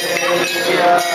Aleluia.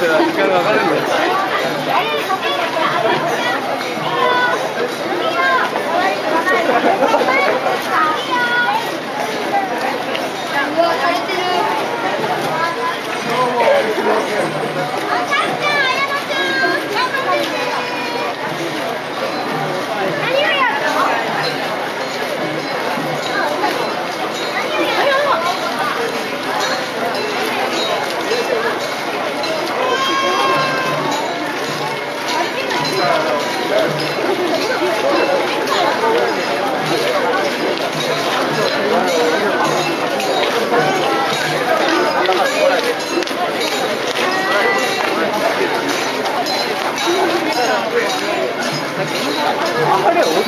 Pero,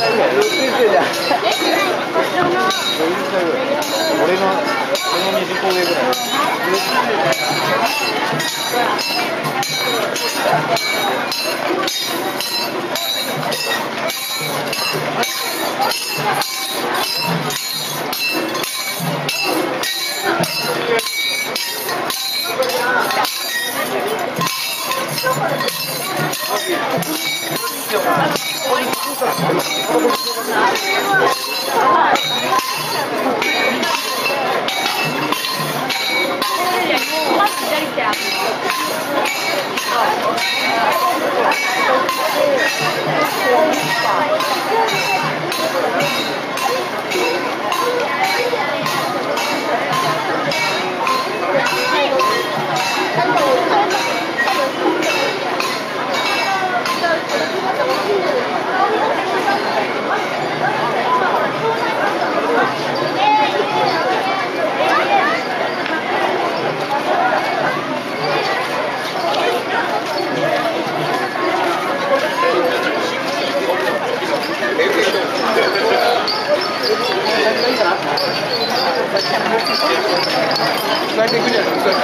歳ぐらい60歳だ俺の俺の20個上ぐらい60歳 Itu dia, nih, ustaz.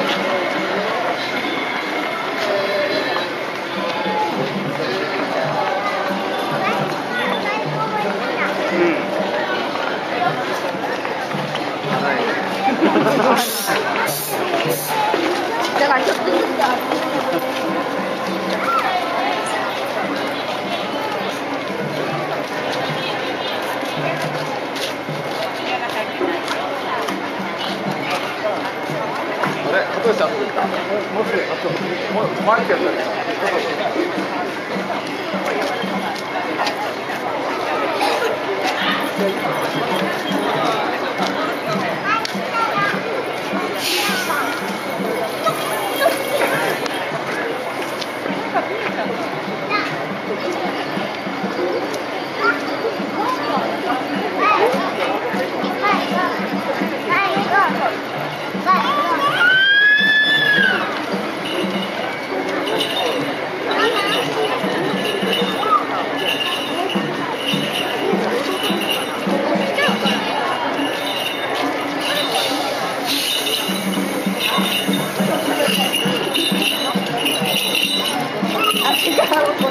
Right. もうもうすぐ、あと、もう、マイクやったら、At ikaw po